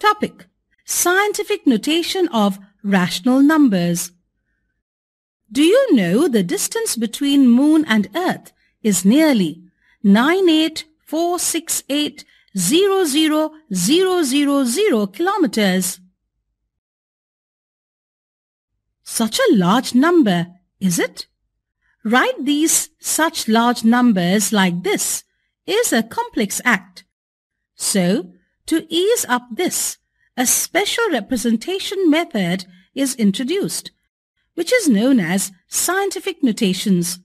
Topic. Scientific notation of rational numbers. Do you know the distance between moon and earth is nearly 98468 kilometers? Such a large number, is it? Write these such large numbers like this is a complex act. So, to ease up this, a special representation method is introduced, which is known as scientific notations.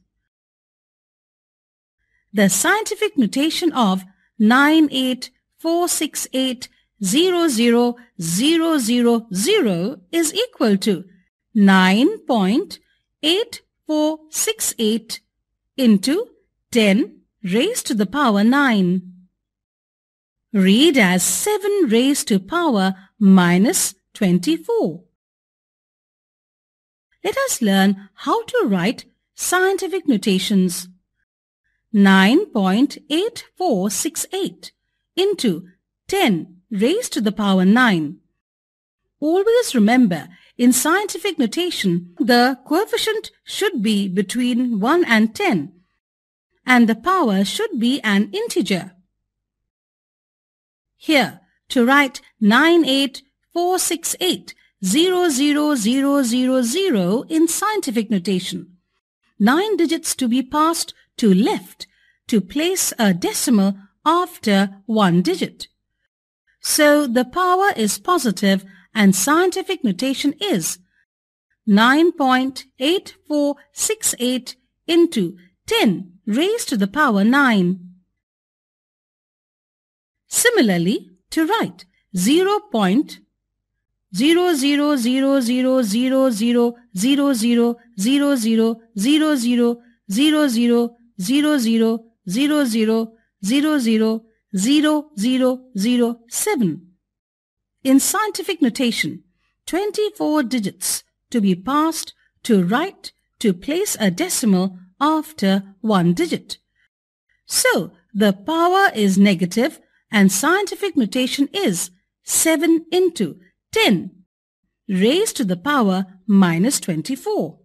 The scientific notation of 984680000 is equal to 9.8468 into 10 raised to the power 9. Read as 7 raised to power minus 24. Let us learn how to write scientific notations. 9.8468 into 10 raised to the power 9. Always remember, in scientific notation, the coefficient should be between 1 and 10, and the power should be an integer. Here, to write 98468 00000 in scientific notation. Nine digits to be passed to left to place a decimal after one digit. So the power is positive and scientific notation is 9.8468 into 10 raised to the power 9. Similarly, to write 0 in scientific notation, 24 digits to be passed to to place a decimal after one digit. So, the power is negative and scientific notation is 7 into 10 raised to the power minus 24.